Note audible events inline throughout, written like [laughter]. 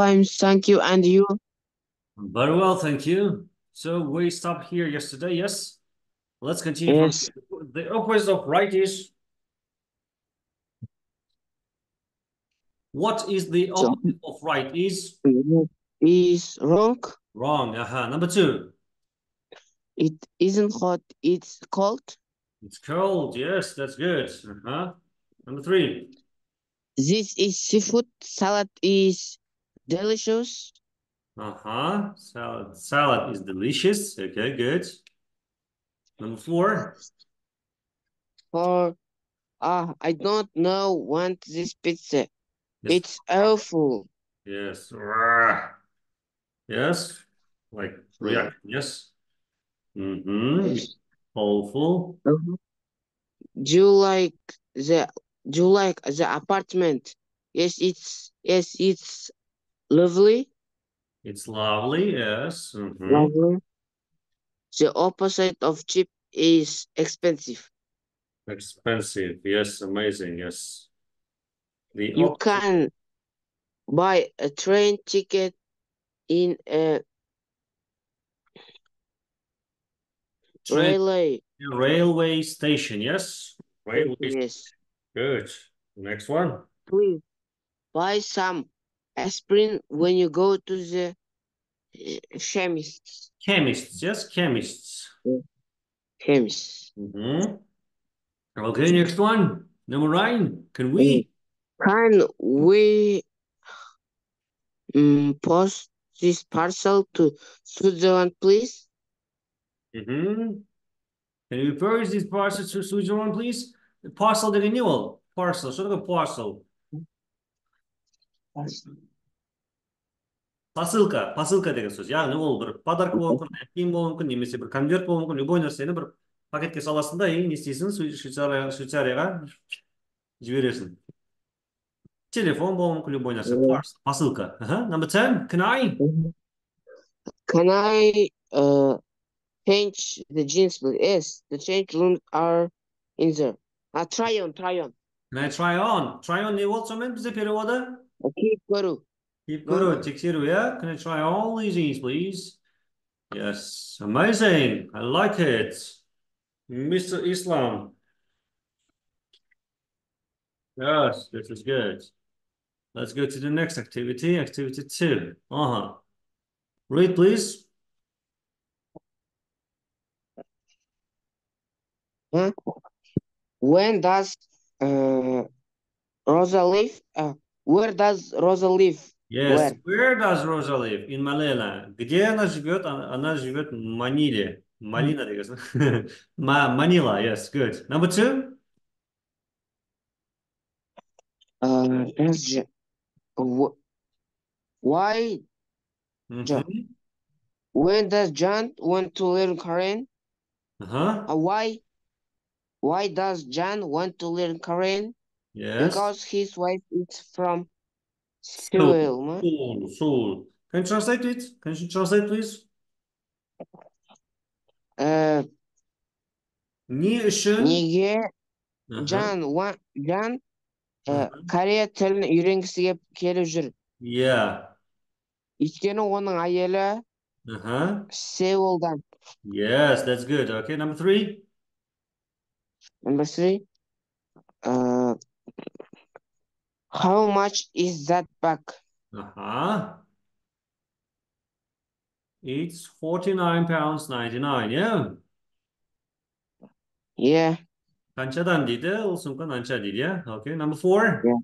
fine, thank you. And you? Very well, thank you. So we stopped here yesterday, yes? Let's continue. Yes. The opposite of right is what is the So- of right is Is wrong. wrong. Aha. Number two. It isn't hot. It's cold. It's cold. Yes, that's good. Uh-huh. Number three. This is seafood. Salad is delicious. Uh-huh. Salad. Salad is delicious. Okay, good. Number four. For ah, I don't know. Want this pizza? Yes. It's awful. Yes. Yes. Like react. Yes. Mm-hmm. Awful. Do you like the? Do you like the apartment? Yes, it's yes, it's lovely. It's lovely. Yes. Mhm. Lovely. The opposite of cheap is expensive. Expensive. Yes. Amazing. Yes. The You can buy a train ticket in a train- railway. railway station. Yes. Railway. Yes. Good. Next one. Please buy some aspirin when you go to the uh, chemists. Chemists, yes, chemists. Chemists. Mm -hmm. Okay, next one. Number nine. Can we? Mm. Can we um, post this parcel to Switzerland, please? Mm -hmm. Can you post this parcel to Switzerland, please? The parcel the renewal. Parcel. Sort of a parcel. Посылка, посылка деген сөз. Яғни ол бір подарка болуы мүмкін, киім болуы мүмкін, немесе бір конверт болуы мүмкін, любой нәрсені бір пакетке саласың да и не істейсің Швей- Швейцария, Швейцарияға жібересің. Телефон болуы мүмкін, любой нәрсе. Мгм. Parcel, Посылка. Ага. Number 10. Can I? Can I uh, change the jeans, please? Yes, the change rooms are in there. Uh, try on, try on. Can I try on? Try on не болды сонымен бізде переводы? Keep Guru. Keep Guru. Tixiru, yeah? Can I try all these E's, please? Yes. Amazing. I like it. Mr. Islam. Yes, this is good. Let's go to the next activity, activity two. Uh-huh. Read, please. Hmm? When does uh, Rosa leave? Uh, where does Rosa live? Yes. Where? Where does Rosa live? In Malala. Где она живет? Она она живет в Маниле. Малина, I guess. Ma Manila, yes, good. Number two? Uh, does J- wh- why? Ja- Mhm. When does John want to learn Korean? Uh-huh. Uh, why? Why does John want to learn Korean? Yes. Because his wife is from Seoul. Seoul. huh? Seoul, Seoul. Can you translate it? Can you translate, please? Uh, Не үшін? неге Аха. Жан, ва- Жан ә, Аха. Корея тілін үйренгісі кеп келіп жүр. Yeah. Өйткені оның әйелі Uh-huh. Сеулдан. Yes, that's good. Okay, number three. Number three. Uh, How much is that bag? Uh-huh. It's 49 pounds 99, yeah? Yeah. Kançadan dedi, olsun kan ança dedi ya. Okay, number four. Yeah.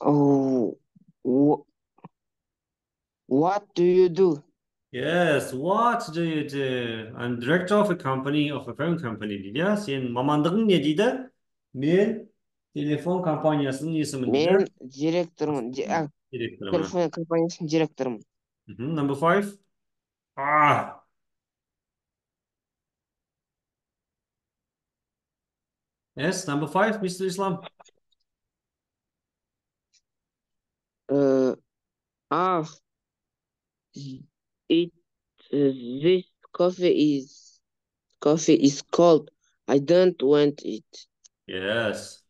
Oh, what do you do? Yes, what do you do? I'm director of a company, of a film company dedi ya. Senin mamandığın ne dedi? Ben Telefon kompaniyasının ismi. Men direktorman. Direktorman. Telefon kompaniyasının direktoriman. Mm. Number five. Ah. Yes, number five, Mr. Islam. Uh, ah, it uh, this coffee is coffee is cold. I don't want it. Yes.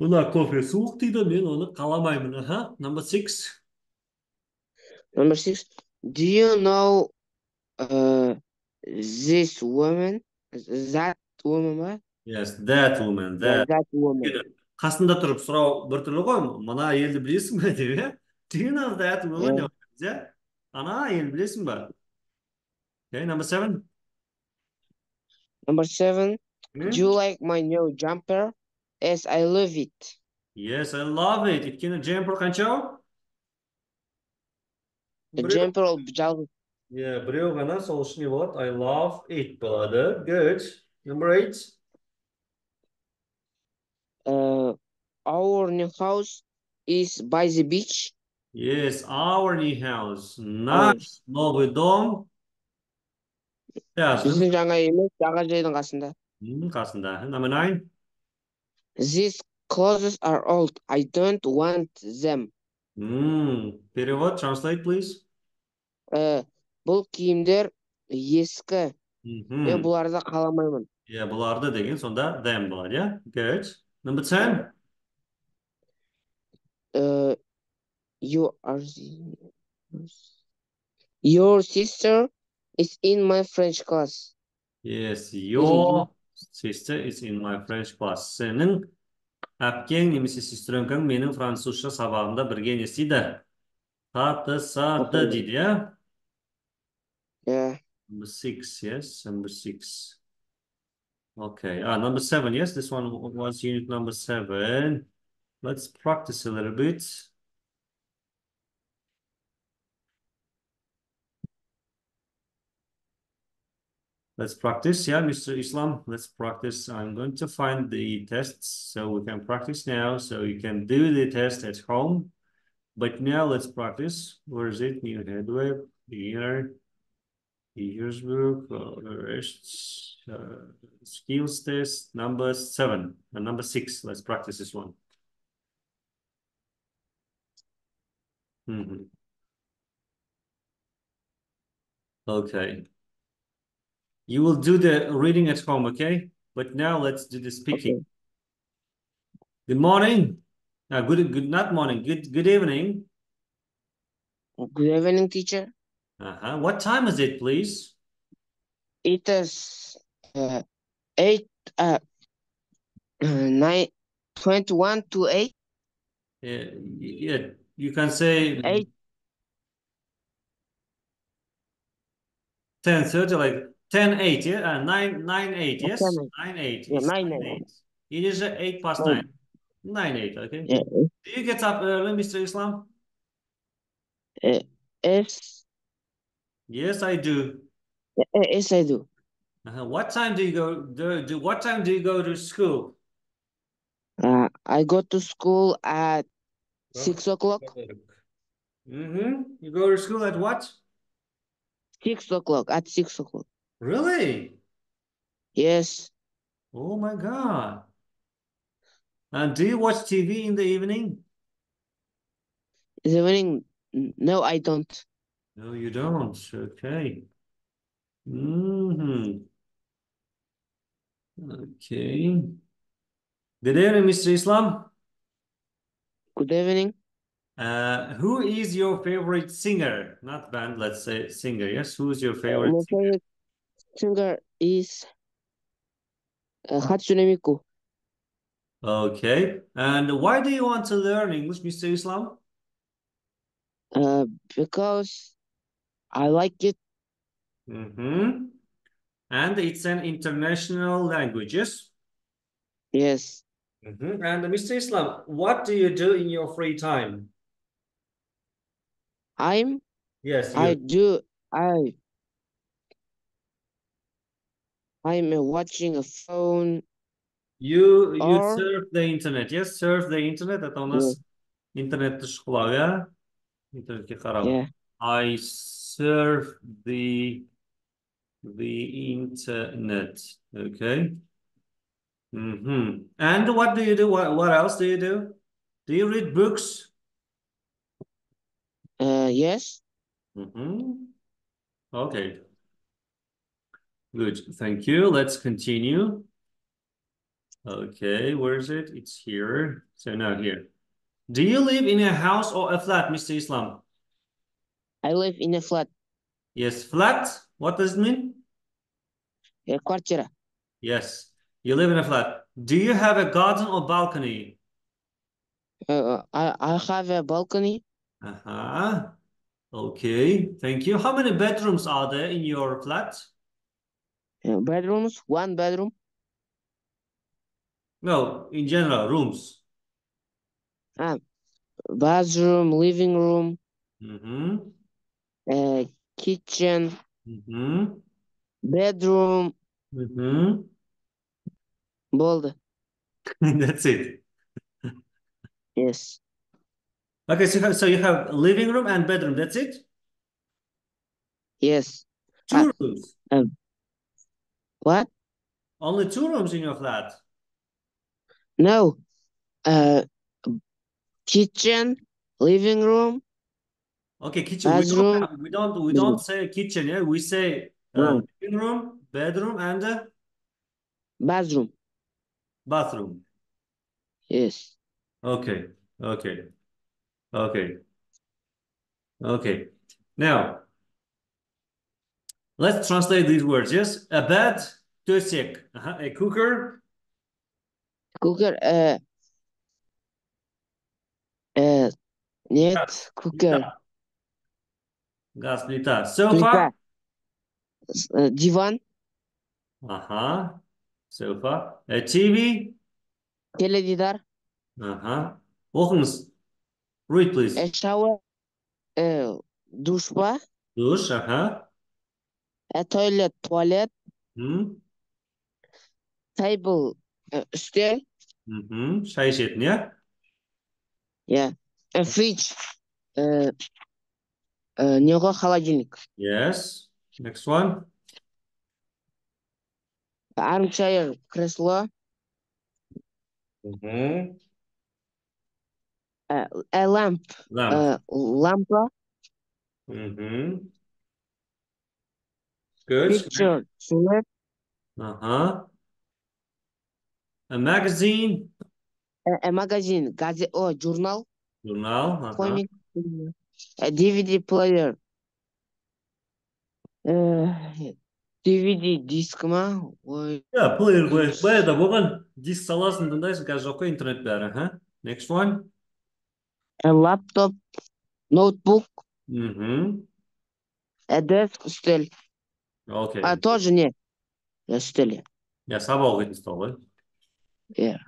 Buna kofe soğuk дейді мен оны қаламаймын аха number six Number six. Do you know uh this woman? That woman ба? yes that woman Yeah, that that woman. қасында тұрып сұрау біртүрлі ғой мына әйелді білесің бе деп иә do you know that woman деп иә ана әйелді білесің ба okay number seven Number seven. Hmm? Do you like my new jumper? Yes, I love it. yes I love it өйткені jumper қанша The біреу jumper ол жалғыз. иә біреу ғана сол үшін не болады I love it болады good number eight Uh, our new house is by the beach. yes our new house наш новый дом яздым Біздің жаңа емес, жағажайдың қасында. М, қасында number nine These clothes are old. I don't want them. М, перевод translate please Uh, бұл киімдер ескі. Мгм. Мен бұларды қаламаймын. иә бұларды деген сонда them болады иә good number ten Uh, you are your sister is in my French class. yes your sister is in my French class сенің әпкең немесе сестренкаң менің французша сабағымда бірге не істейді қатысады Оқиды. дейді иә Yeah. Number six, yes, number six. Okay, ah, number seven, yes, this one was unit number seven. Let's practice a little bit. Let's practice, yeah, Mr. Islam, let's practice. I'm going to find the tests so we can practice now, so you can do the test at home. But now let's practice. Where is it? New headway, here. Here's book, uh, the rest, uh, skills test, number seven and number six. Let's practice this one. Mhm. Okay. You will do the reading at home, okay? But now let's do the speaking. Good morning. Uh, good, good, not morning. Good, good evening. Good evening, teacher. Uh-huh. What time is it, please? It is uh, eight uh, [clears throat] nine twenty-one to eight. Uh, yeah, you can say Eight. 10:30, like 10 8, yeah? Uh, 9 9 8, yes? 10, 9 8. Yeah, It's 9, 9 eight. It is uh, 8 past Nine. 9. 9 8, okay? Yeah. Do you get up early, Mr. Islam? Uh, yes, Yes, I do. uh, yes, I do. Uh-huh. What time do you go do, do what time do you go to school? Uh, I go to school at six o'clock. Mm-hmm. You go to school at what? Six o'clock. At six o'clock. Really? Yes. Oh my God. And do you watch TV in the evening? In the evening. No, I don't. No, you don't. Okay. Mm-hmm. Okay. Good evening, Mr. Islam. Good evening. Uh, who is your favorite singer? Not band, let's say singer. Yes, who's your favorite My favorite singer is uh, Hatsune Miku. Okay. And why do you want to learn English, Mr. Islam? Uh, because I like it. Mm-hmm. And it's an international language, yes? Yes. Mm-hmm. And Mr. Islam, what do you do in your free time? I'm. Yes, I do. I. I'm uh, watching a phone. You you Or- surf the internet, yes? Surf the internet. Это у нас интернетті шұқылау, иә? Интернетке қарау. Yeah. I surf the the internet. Okay. Mm-hmm. And what do you do? What, what else do you do? Do you read books? Uh, yes. Mm-hmm. Okay. Good, thank you. Let's continue. Okay, where is it? It's here. So now here. Do you live in a house or a flat, Mr. Islam? I live in a flat. Yes, flat. What does it mean? A quarter. Yes, you live in a flat. Do you have a garden or balcony? Uh, I, I have a balcony. Uh-huh. Okay, thank you. How many bedrooms are there in your flat? Uh, bedrooms, one bedroom? No, in general, rooms. Ah, bathroom, living room, mm -hmm. uh, kitchen, mm -hmm. bedroom. Mm -hmm. Bold. [laughs] That's it. yes. Okay, so you, have, so you have living room and bedroom. That's it. Yes. Two uh, rooms. Um, what? Only two rooms in your flat. No. Uh, kitchen, living room, Okay, kitchen. We don't, we don't we don't say kitchen, yeah. We say uh, No. living room, bedroom, and uh, bathroom. bathroom. Yes. Okay, okay, okay, okay. Now, let's translate these words. Yes, a bed, tösek, uh a cooker, Cooker, uh, uh, нет, Gaz, cooker, plita, gaz plita, sofa, плита, С- uh, диван, uh-huh, sofa, a TV, теледидар, uh-huh. Оқыңыз. Read, please. a shower, uh, душпа, Душ, uh-huh. a toilet, туалет, Hmm. Table, үстел, Мгм. Шай ішетін, иә? uh, uh, не ғой холодильник, Yes. Next one. armchair, кресло, Мгм. a lamp, лампа, Мгм. Good. picture, сурет, Uh-huh. A magazine. a, a magazine, газет, о, журнал, Журнал. Uh-huh. комик, a DVD player, uh, DVD диск ма, ой, Yeah, player, player. Player да болған. Диск саласың, тыңдайсың, қазір жоқ қой интернет бәрі. huh? Next one. a laptop, ноутбук, Мгм. a desk, үстел, Okay. а, тоже не, үстел, иә. Я сабақ оқитын стол ғой. Yeah.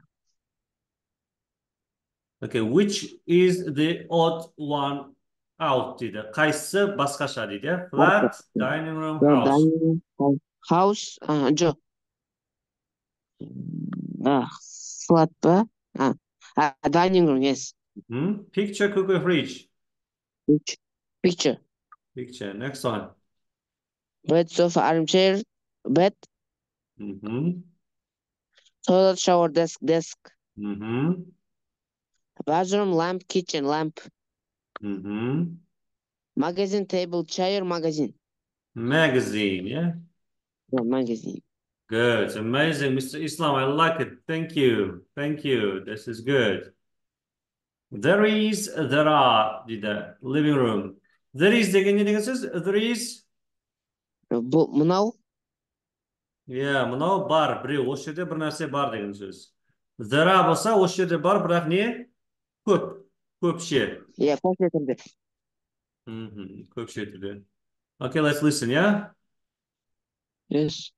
Okay, which is the odd one out dedi. Kaiser boshqacha dedi. Flat, dining room, house. Dining room, house, uh, jo. Mm, ah, flat pa. Ah, dining room, yes. Hmm? Picture, cooker, fridge. Picture. Picture. Next one. Bed, sofa, armchair, bed. Mm -hmm. toilet, shower, desk, desk, Mm-hmm. bathroom, lamp, kitchen, lamp, Mm-hmm. magazine, table, chair, magazine, Magazine, yeah? yeah, magazine. Good. Amazing, Mr. Islam. I like it. Thank you. Thank you. This is good. There is, there are, дейді. Living room. There is деген не деген сөз? There is, Бұл, мынау, иә, мынау бар. Біреу, осы жерде бір нәрсе бар деген сөз. There are болса, осы жерде бар, бірақ не? Көп. Көпше. иә, компьютерде. Мгм. Көпше түрде. Okay, let's listen, yeah? Yes.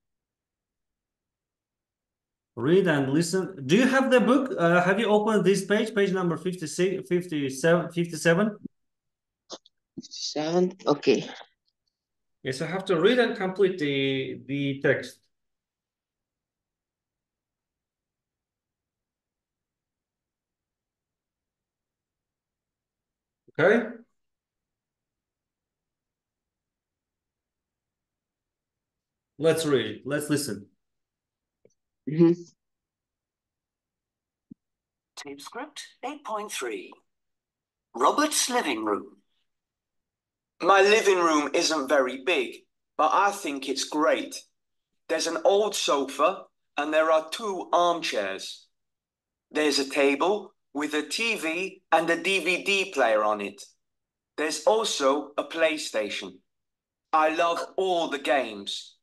Read and listen. Do you have the book? Uh, have you opened this page, page number 56, 57, 57? Seven, okay. Yes, I have to read and complete the, the text. Okay? Let's read. Let's listen. Mhm. Tape script 8.3. Robert's living room. My living room isn't very big, but I think it's great. There's an old sofa, and there are two armchairs. There's a table with a TV and a DVD player on it. There's also a PlayStation. I love all the games.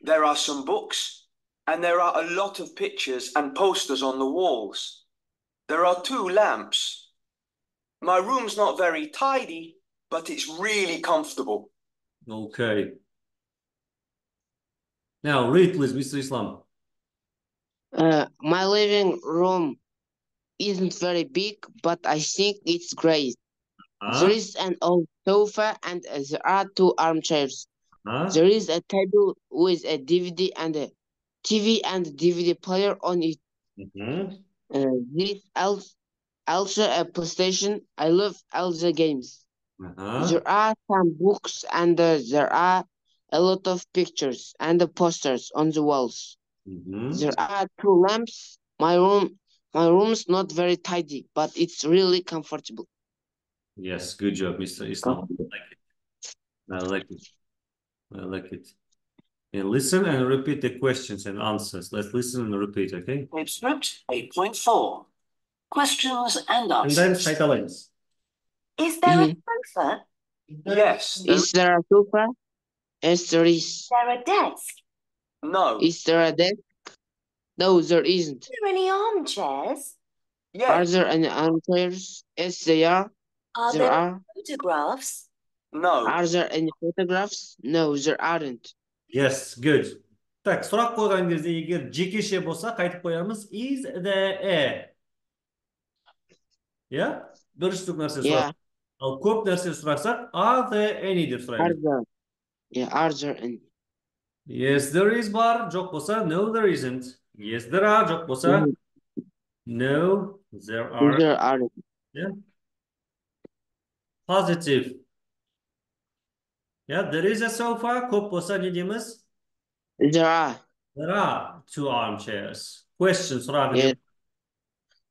There are some books, and there are a lot of pictures and posters on the walls. There are two lamps. My room's not very tidy, but it's really comfortable. Okay. Now read please, Mr. Islam. Uh, my living room isn't very big, but I think it's great. Huh? There is an old sofa and uh, there are two armchairs. Huh? There is a table with a DVD and a TV and DVD player on it. Mhm. Uh, this also, a PlayStation. I love all the games. Aha. There are some books and uh, there are a lot of pictures and posters on the walls. Mhm. There are two lamps. My room, my room's not very tidy, but it's really comfortable. Yes, good job, Mr. Islam. I like it. I like it. I like it. And listen and repeat the questions and answers. Let's listen and repeat, okay? Tape script 8.4. Questions and answers. And then answers. kayıtalayız. Is there a Mhm. sofa? Yes. there- Is there a sofa? Yes, there is. Is there a desk? no. Is there a desk? No, there isn't. Are there any armchairs? Are Yes. there any armchairs? Yes, they are. Are There there are. photographs? No. Are there any photographs? No, there aren't. Yes, good. Так, сұрақ қойған кезде егер жекеше болса қайтып қоямыз is there a иә бір штук нәрсе Yeah, сұрап ал көп нәрсе сұрасақ are there any деп are сұраймыз there? Yeah, are there any? yes there is бар жоқ болса no there isn't Yes, there are, Çok Bosa. Mm-hmm. No, there are. There are. Yeah. Positive. Yeah, there is a sofa. Çok Bosa ne diyemiz? There are. There are two armchairs. Question sorabilir.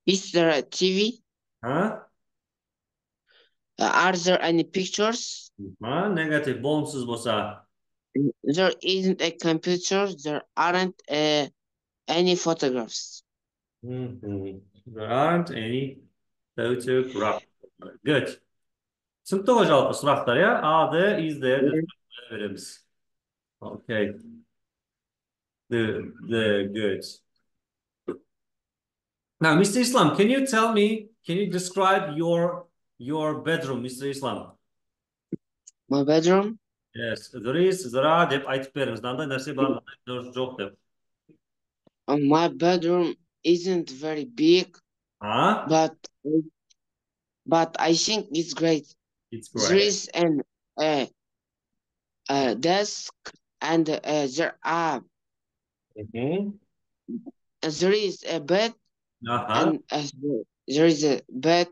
Is there a TV? Huh? Uh, are there any pictures? Ha, negatif. Bomsuz Bosa. There isn't a computer. There aren't a any photographs? Mm -hmm. There aren't any photographs. Good. Sınıfta hocalıklı soraklar ya. Are there, is there, the evidence. Okay. The, the, good. Now, Mr. Islam, can you tell me, can you describe your your bedroom, Mr. Islam? My bedroom? Yes, there is, there are, dep, aytib berimiz. Nanda narsa bor, jo'q deb my bedroom isn't very big, Ah, but but I think it's great. it's great. is an uh, a desk and uh, there are Mhm. uh, there is a bed Aha. and uh, there- there is a bed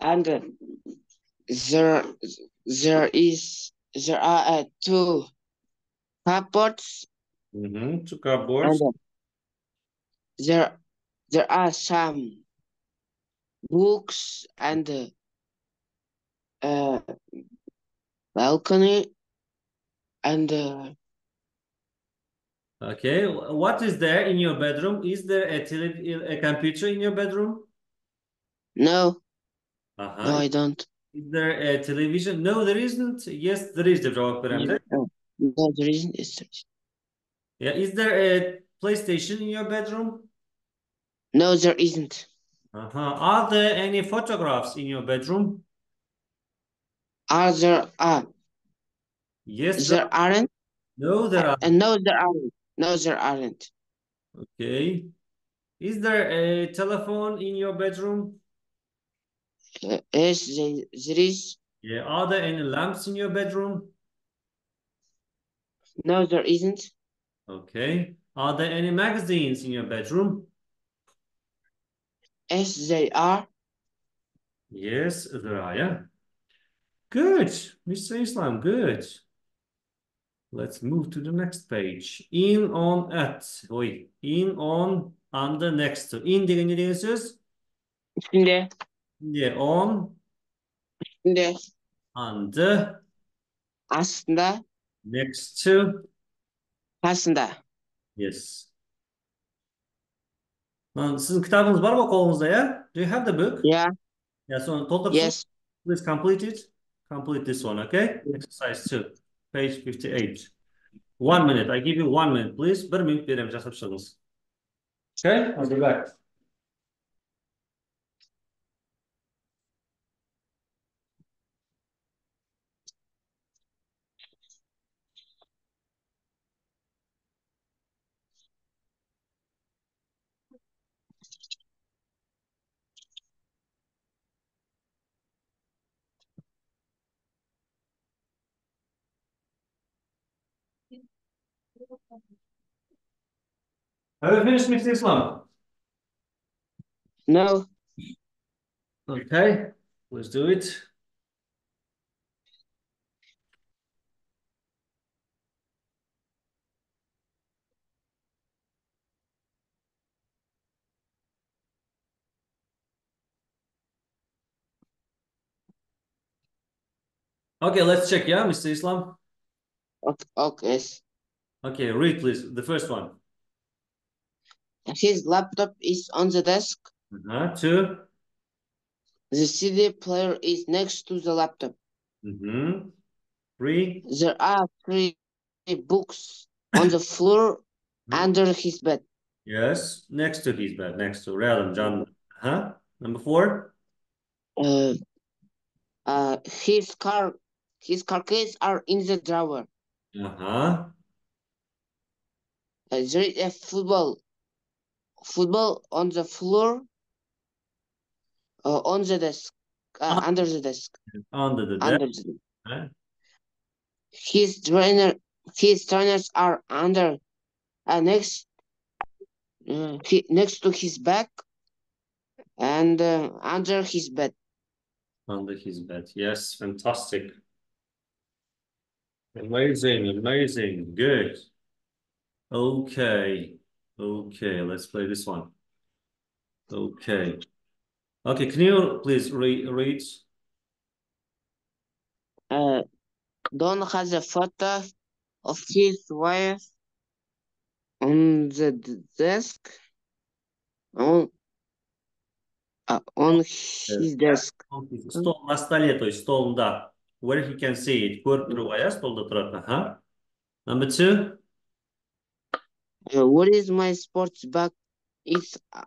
and uh, there there is there are uh, two cupboards Mhm. Two and cupboards. uh, there there are some books and uh, uh balcony and uh, okay what is there in your bedroom? Is there a, tele- a computer in your bedroom? No. Uh -huh. no i don't. Is there a television? No there isn't. Yes there is the no, no there isn't. Yeah is there a playstation in your bedroom? No there isn't Uh-huh. Are there any photographs in your bedroom? are there are Yes, there there aren't No, there are. and no there aren't no there aren't Okay. Is there a telephone in your bedroom? uh, yes there, there is Yeah. Are there any lamps in your bedroom? no there isn't Okay. Are there any magazines in your bedroom? Yes, they are. Yes, there are. Yeah. Good. Mr. Islam, good. Let's move to the next page. In, on, at. Oy. In, on, under, next to. In dediğin ne diyorsunuz? İçinde. Yeah, on. İçinde. Under. Aslında. Next to. Aslında. Yes. Sizin kitabınız var mı okulumuzda ya? Do you have the book? Yeah. Yeah, so on total yes. please complete it. Complete this one, okay? Exercise 2, page 58. One minute. I give you one minute, please. Bir minute vereceğim. Okay, I'll be back. Have you finished, Mr. Islam? No. Okay, let's do it. Okay, let's check, yeah, Mr. Islam? Okay. okay. Okay, read please, the first one. His laptop is on the desk. Uh-huh, two. The CD player is next to the laptop. Mm-hmm. Three. There are three books on the floor [coughs] under his bed. Yes, next to his bed, next to Rhythm John. Huh? Number four. Uh, uh, his car, his car keys are in the drawer. Uh-huh. Uh, there is a football, football on the floor, uh, on the desk, uh, under the desk, Under the under desk. the. Huh? His trainer, his trainers are under, uh, next, uh, he, next to his back, and uh, under his bed. Under his bed. Yes, fantastic. Amazing, amazing. Good. Okay. Okay, let's play this one. Okay. Okay, can you please re read? Uh, Don has a photo of his wife on the d- desk. On, uh, on his desk. Стол на столе, то есть столында. Where he can see it. Көріп тұруға, иә, столда тұрады. Ага. Number two. Uh, what is my sports bag? It's uh,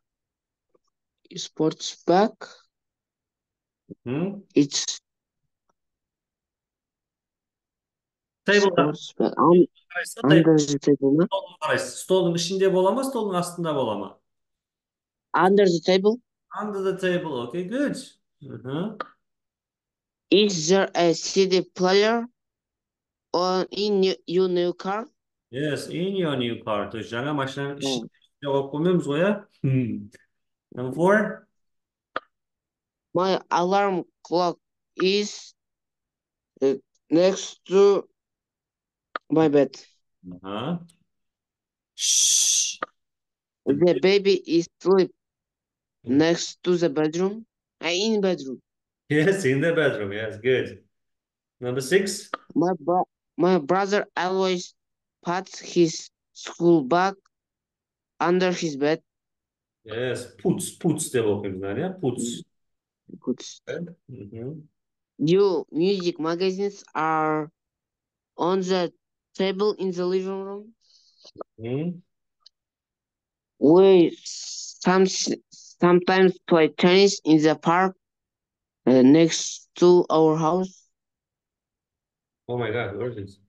sports bag. Hmm? It's table sports bag. Um, under the table. Stolun içinde bolama, stolun aslında bolama. Under the table. Under the table. Okay, good. Uh -huh. Is there a CD player on in your new car? Yes, in your new car. То есть жаңа машинаның ішінде жауап қоймаймыз ғой, иә? Hmm. Number four. My alarm clock is uh, next to my bed. Ага. Shh. The baby is sleep next to the bedroom. Uh, in bedroom. Yes, in the bedroom. Yes, good. Number six. My bro my brother always puts his school bag under his bed. Yes, puts, puts the book in there. Puts. Puts. Evet. Mm -hmm. New music magazines are on the table in the living room. Mm -hmm. We some, sometimes play tennis in the park uh, next to our house. Oh my God, where is this?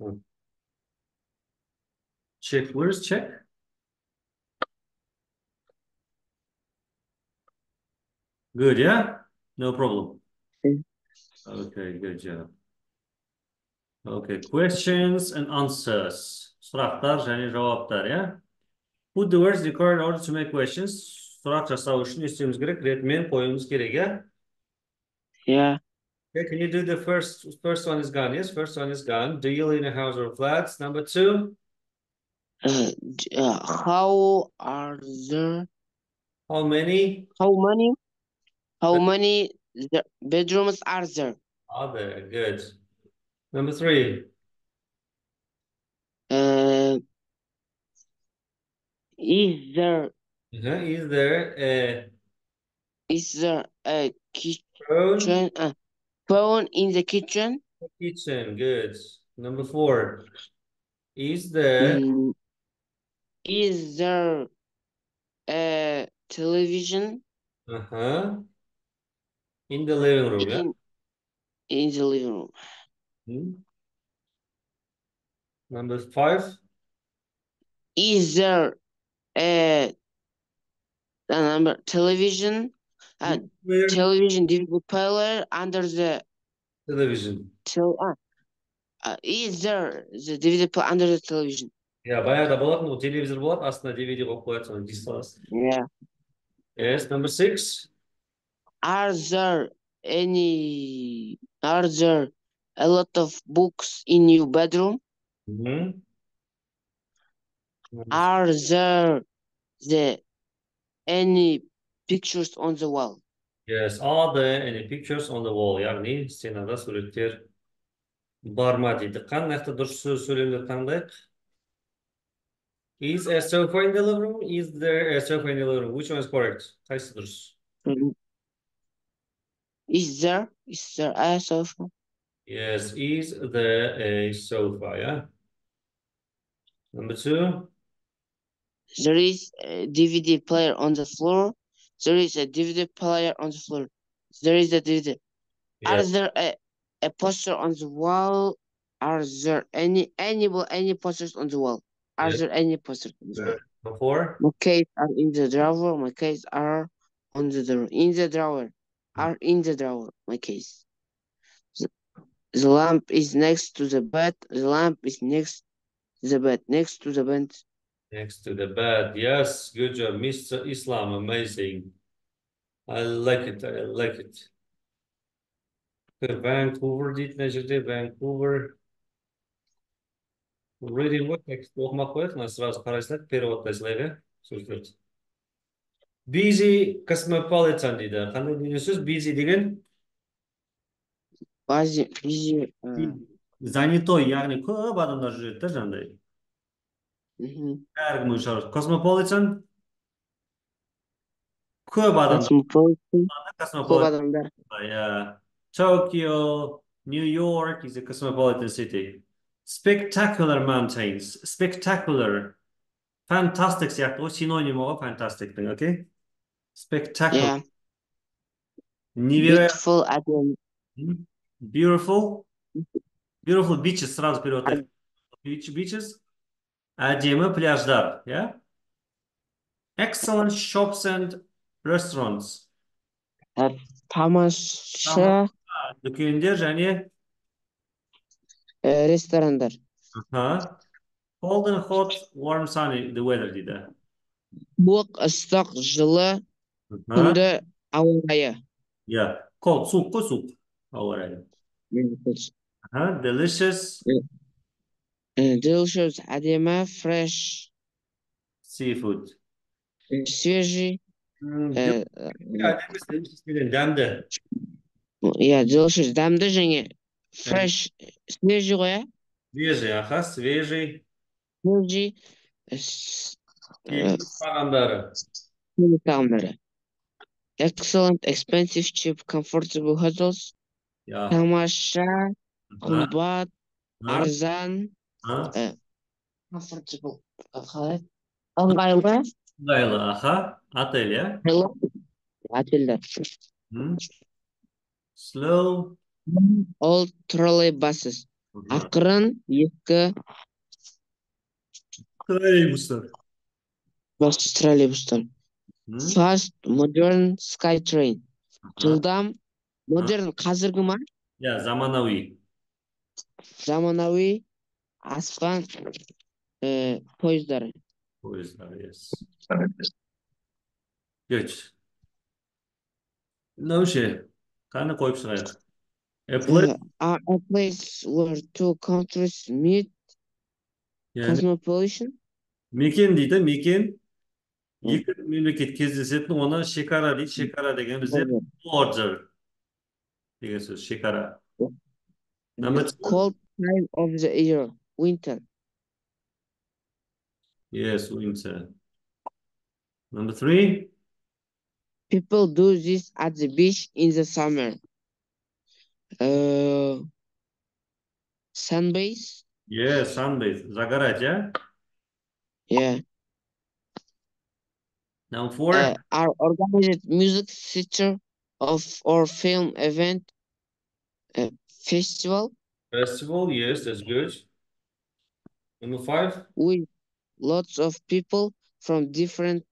Oh. Check, where's check? Good, yeah? No problem. Mm. Okay, good job. Okay, questions and answers. Сұрақтар және жауаптар, yeah? Put the words required in order to make questions. Сұрақ жасау үшін не істеуіміз керек? Ретімен қоюымыз керек, yeah? Yeah. Okay, can you do the first first one is gone? Yes, first one is gone. Do you live in a house or flats? Number two, Uh, uh, how are there? how many How many? How many the bedrooms are there? are there? Good. Number three, Uh, Is there Uh-huh. Is there a is there a kitchen uh, phone in the kitchen? kitchen? Good. Number four. Is there Mm, Is there a television uh-huh in the living room? Yeah. in in the living room? Hmm. Number five. Is there a, a number television uh, Where television DVD player under the television. tel uh, uh, is there the DVD player under the television? Ya баяғыда болатын ол телевизор болады астына DVD қойып қояды соны диск саласың. Yeah. Yes, number six. Are there any are there a lot of books in your bedroom? Mhm. Are there the any pictures on the wall? Yes, are there any pictures on the wall? яғни стенада суреттер бар ма дейді. Қандай нақты дұрыс сөз сөйлемді таңдайық? Is a sofa in the living room? Is there a sofa in the living room? Which one is correct? Қайсысы дұрыс? Mhm. Is there is there a sofa? Yes, is there a sofa? Yeah. Number two. There is a DVD player on the floor. There is a DVD player on the floor. There is a DVD. Are there a, a poster on the wall? Are there any any any posters on the wall? Are there any posters on the wall? Good. My case are in the drawer. My case are on the drawer. In the drawer. Are in the drawer. My case. The, the lamp is next to the bed. The lamp is next to the bed. Next to the bed. Next to the bed. Yes, good job, Mr. Islam. Amazing. I like it. I like it. Vancouver жерде Vancouver. Reading ғой текст оқымай ақ қояйық мына сразу қарайсыздар переводтай салайық иә busy cosmopolitan дейді қандай деген сөз busy деген Busy, busy. uh, занятой яғни көп адамдар жүреді да жаңағыдай мгм. әркім өз шаруасы cosmopolitan көп адамдар Cosmopolitan. Көп cosmopolitan адамдар. Yeah. Tokyo, New York is a cosmopolitan city. Spectacular mountains. Spectacular. Fantastic сияқты ғой синоним ғой fantasticтің, окей? Spectacular. Yeah. Невероятно. Beautiful әдемі. Beautiful. Beautiful beaches сразу переводтай. Beach, beaches. Әдемі пляждар, yeah? Excellent shops and restaurants. Тамаша Дүкендер және э, ресторандар. Cold and hot, warm, sunny, the weather дейді. Суық, ыстық, жылы күнді ауа райы. Yeah. Cold, суық қой суық. Ауа райы. Delicious Delicious, әдемі, fresh, seafood. э, свежий. М, э, әдемі delicious деген дәмді. Иә, delicious, дәмді және fresh, свежий ғой, иә? Свежий, аха, свежий. Свежий, э, с- э, Кейпсіз тағамдары. свежий тағамдары. Excellent, expensive, cheap, comfortable hotels. Yeah. Тамаша, Аха, қымбат, аха, арзан, Аха. comfortable. Қалай? Ыңғайлы, Ыңғайлы, аха. Отель, иә? отельдер. Slow. Trolleybusses. Аха. Ақырын, екі Троллейбустар. басты троллейбустар. Fast, modern, skytrain. Аха. Жылдам, модерн қазіргі ма? Иә, заманауи. Заманауи Aslan e, Poyuzları. Poyuzları yes. Geç. Navşe. Kanı koyup sıraya. E, a place. A, place where two countries meet. Yani cosmopolitan. Mekin değil de Mekin. İki memleket kezdesiyetini ona şekara değil. Şekara degenimizde border. Degan söz. Şekara. Number two. Cold time of the year. winter. Yes, winter. Number three. People do this at the beach in the summer. Uh, sunbaze? Yeah, sunbathe. Загорать, yeah? Yeah. Number four. Uh, are organized music theater of or film event uh, festival Festival, yes, that's good. Number five. with lots of people from different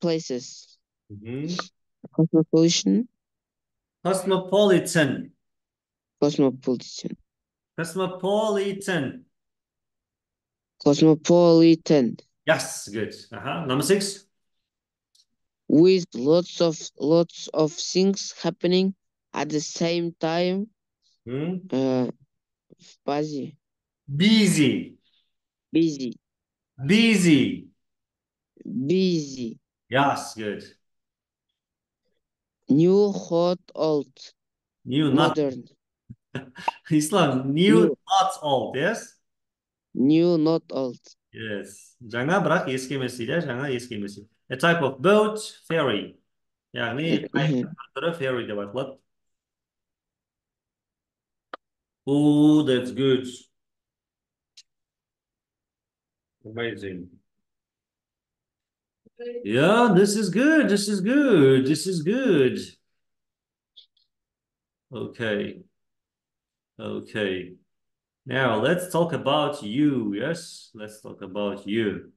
places. Mhm. Cosmopolitan, Cosmopolitan. cosmopolitan, Cosmopolitan. cosmopolitan, Yes, good. Uh-huh. Number six. with lots of lots of things happening at the same time. Hmm. Uh, busy, Busy. busy, Busy. busy. Yes, good. New, hot, old, New, not modern. [laughs] Islam. New, New. not old. Yes. New, not old. Yes. жаңа бірақ ескі емес дейді жаңа ескі емес дейді. A type of boat, ferry. яғни Мгм. түрі ferry деп айтылады. Oh, that's good. Amazing. Yeah, this is good. This is good. This is good. Okay. Okay. Now let's talk about you. Yes, let's talk about you.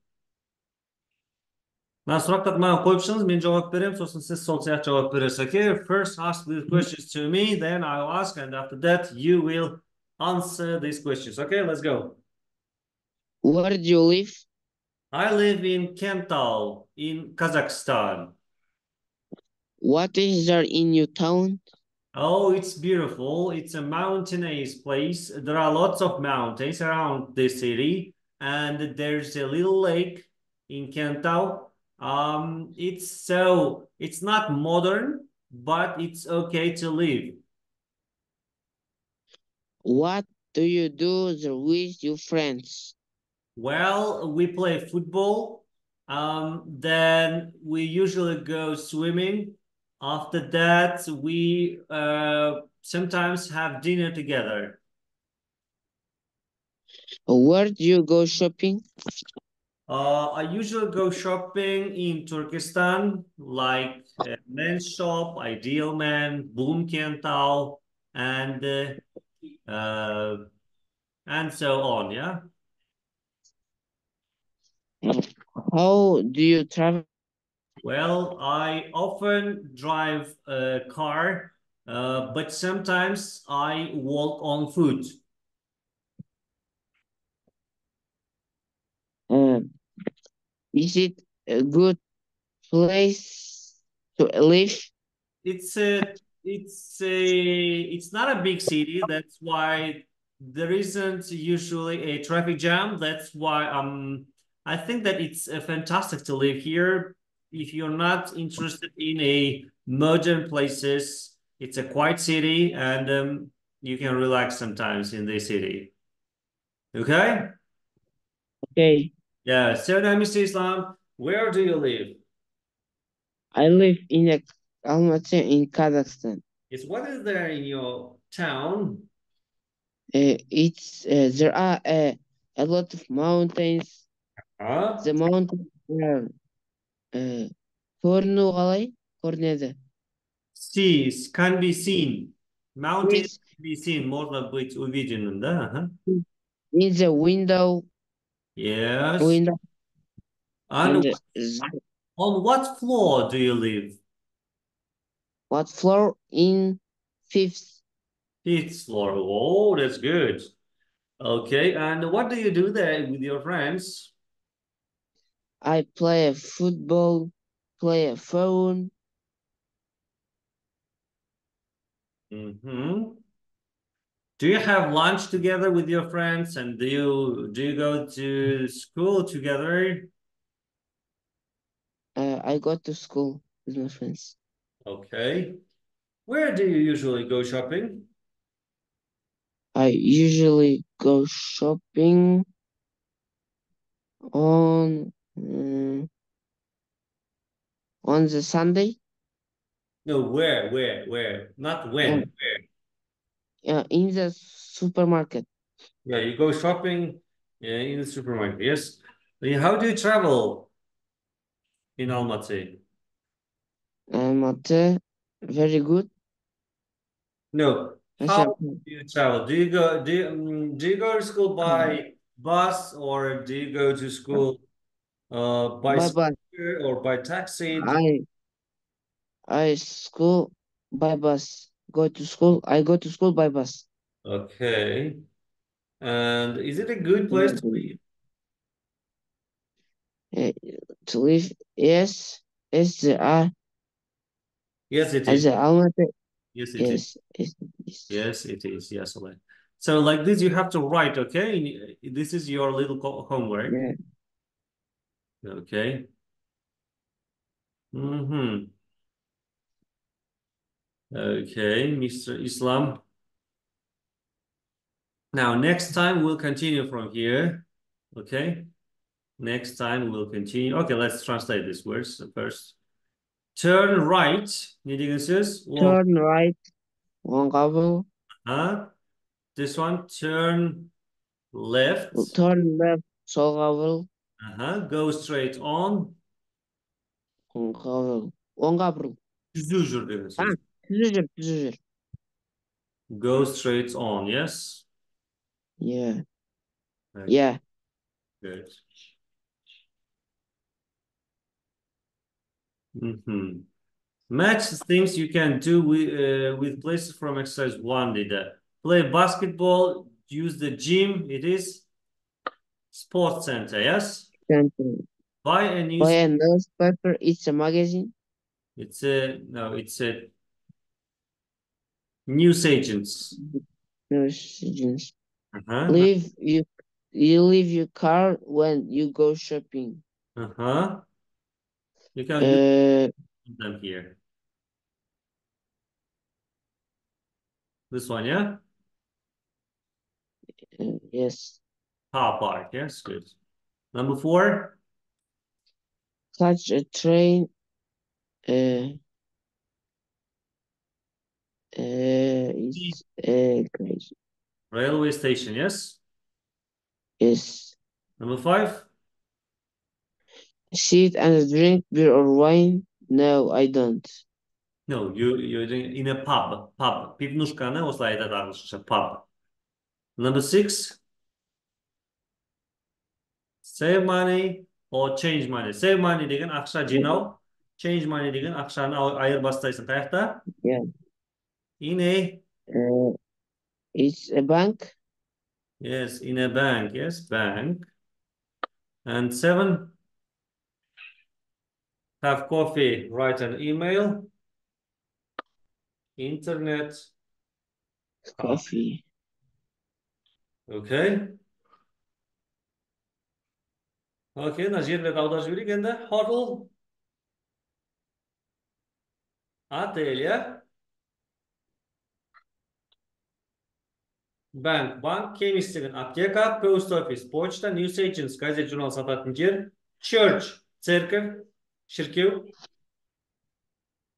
Мына сұрақтарды маған қойып шығыңыз, мен жауап беремін, сосын сіз сол сияқты жауап бересіз. Okay, first ask these questions to me, then I'll ask, and after that you will answer these questions. Okay, let's go. where do you live? I live in Kentau in Kazakhstan. What is there in your town? Oh, it's beautiful. It's a mountainous place. There are lots of mountains around the city, and there's a little lake in Kentau. Um, it's so it's not modern, but it's okay to live. What do you do with your friends? Well, we play football. Um, then we usually go swimming. After that, we uh, sometimes have dinner together. Where do you go shopping? Uh, I usually go shopping in Turkestan, like uh, Men's Shop, Ideal Man, Boom Kentau, and uh, uh, and so on. Yeah. How do you travel? Well, I often drive a car, uh, but sometimes I walk on foot. Uh, is it a good place to live? It's a, it's a, it's not a big city. That's why there isn't usually a traffic jam. That's why um, I think that it's uh, fantastic to live here. If you're not interested in a modern places, it's a quiet city and um, you can relax sometimes in the city. Okay? Okay, Yeah. So now, Mr. Islam, where do you live? I live in Almaty in Kazakhstan. Yes. What is there in your town? Uh, it's uh, there are uh, a lot of mountains. Huh? The mountains are uh, көріну қалай? Көрінеді. Seas can be seen. Mountains With can be seen. Можно быть увиденным, да? Ага. in the window, Yes. window, And and the, on what floor do you live? what floor in fifth? Fifth floor. Oh, that's good. Okay. And what do you do there with your friends? I play a football, play a phone. hmm Do you have lunch together with your friends? And do you do you go to school together? Uh, I go to school with my friends. Okay. Where do you usually go shopping? I usually go shopping on mm, on the Sunday No, where, where, where? Not when, Mm. where? uh, in the supermarket. Yeah, you go shopping uh, in the supermarket. Yes. How do you travel in Almaty? Almaty, very good. No. How do you travel? Do you go do you, um, do you go to school by bus or do you go to school uh by by bus. scooter or by taxi? I I school by bus. Go to school. I go to school by bus. Okay. And is it a good place to live? Uh, to live, yes, yes, there are. Yes, it Almaty, Yes, it is. yes, yes, yes. Yes, it is. Yes. So like this, you have to write, okay? This is your little homework. Yeah. Okay. Mm-hmm. Okay, Mr. Islam. Now, next time we'll continue from here. Okay. Next time we'll continue. Okay, let's translate these words first. Turn right. Ne diyeceksiniz? Turn right. One kabul. This one turn left. Turn left. So kabul. Uh-huh. Go straight on. оңға бұрыл. оңға бұрыл. Düzü jür деген söz. Ha. Түзу жүр, түзу жүр. Go straight on, yes? Yeah. Okay. Yeah. Good. Mm-hmm. Match things you can do with, uh, with places from exercise one dedi. Play basketball, use the gym, it is sports center, yes? Center. Buy a news, Buy a newspaper. It's a magazine. it's a, no, it's a news agents. News agents. Uh-huh. Leave you. You leave your car when you go shopping. Uh-huh. You can Uh, them here. This one, yeah? uh, yes. Car park, yes, good. Number four. Catch a train. Uh, uh, is uh, crazy. Railway station, yes? Yes. Number five. Sit and drink beer or wine. No, I don't. No, you you drink in a pub. Pub. Pivnushka ne olsaydı daha pub. Number six save money or change money. Save money деген ақша жинау, change money деген ақшаны ай- айырбастайсың. Қаяқта? Yeah. In a, Uh, it's a bank. yes, in a bank, yes, bank. And seven, have coffee, write an email. Internet, Coffee. okay. Okay, мына жерлерді аударып жіберейік енді. Hotel. Отель, иә? Банк, банк, chemist деген аптека, post office, почта, news agents, газет, журнал сататын жер, church, церковь, шіркеу,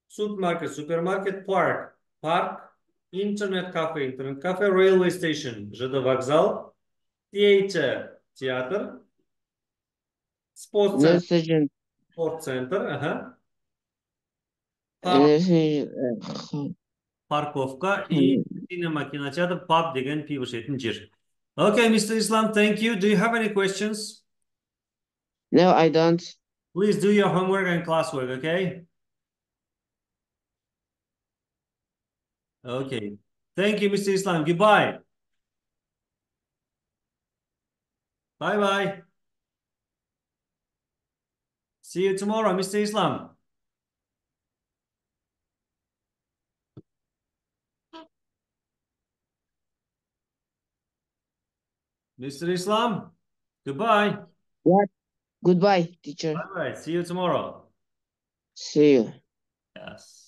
супермаркет, супермаркет, парк, парк, интернет кафе, интернет кафе, railway station, ЖД вокзал, theater, театр, Sports center. Sports center. uh huh, mesajın parkovka i sinema pub degan pivo ichayotgan. Okay, Mr. Islam, thank you. Do you have any questions? No, I don't. Please do your homework and classwork, okay? Okay. Thank you, Mr. Islam. Goodbye. Bye-bye. See you tomorrow, Mr. Islam. Mr. Islam, goodbye. Goodbye, teacher. Bye-bye. See you tomorrow. See you. Yes.